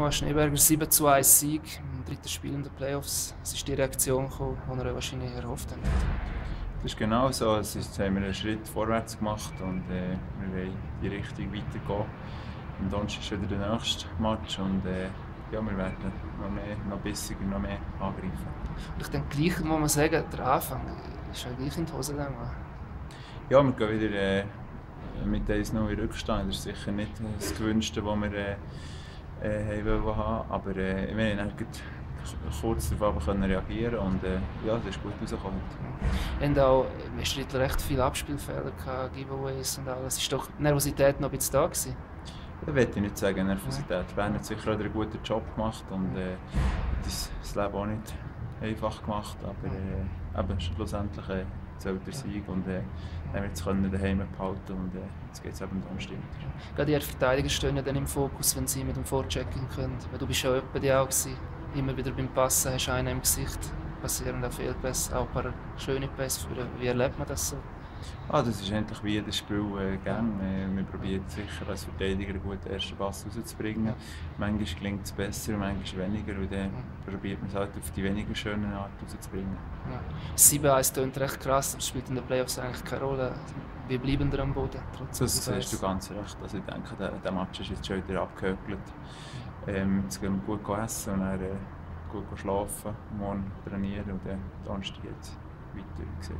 Noah Schneeberger 7 zu 1 Sieg im dritten Spiel in den Playoffs. Was ist die Reaktion gekommen, die er wahrscheinlich erhofft hat? Das ist genau so. Es ist, haben wir einen Schritt vorwärts gemacht und äh, wir wollen die Richtung weitergehen. Am Donnerstag ist wieder der nächste Match und äh, ja, wir werden noch mehr, noch besser, noch mehr angreifen. Und ich denke, gleich muss man sagen, der Anfang ist ja gleich in die Hose gegangen. Ja, wir gehen wieder äh, mit 1 noch in Rückstand. Das ist sicher nicht das Gewünschte, was wir äh, haben haben Aber äh, wir haben kurz darauf reagieren und äh, ja, das ist gut rausgekommen. Wir hatten auch im Strittler recht viele Abspielfehler, gehabt, Giveaways und alles. Ist doch Nervosität noch ein bisschen da gewesen? Das will ich nicht sagen, Nervosität. Ja. Bern hat sicher einen guten Job gemacht und äh, das, das Leben auch nicht einfach gemacht, aber äh, eben, schlussendlich äh, zählt der Sieg und äh, haben wir jetzt können daheim behalten und äh, jetzt geht es eben darum, stimmt. Gerade die Verteidiger stehen ja dann im Fokus, wenn sie mit dem Vorchecking können. Weil du bist ja bei dir auch gewesen. Immer wieder beim Passen hast du einen im Gesicht, passieren auch Fehlpässe, auch ein paar schöne Pässe. Wie erlebt man das so? Ah, das ist eigentlich wie jedes Spiel äh, gern. Wir, wir probieren sicher als Verteidiger einen guten ersten Pass rauszubringen. Manchmal gelingt es besser, manchmal weniger. Und dann probiert man es halt auf die weniger schöne Art rauszubringen. Ja. 7-1 klingt recht krass, aber spielt in den Playoffs eigentlich keine Rolle. Wie bleiben wir am Boden? Trotz das hast du ganz recht. Also ich denke, der, der Match ist jetzt schon wieder abgehökelt. Ähm, jetzt gehen wir gut essen und dann äh, gut schlafen, morgen trainieren und dann Donnerstag jetzt weiter, gesagt.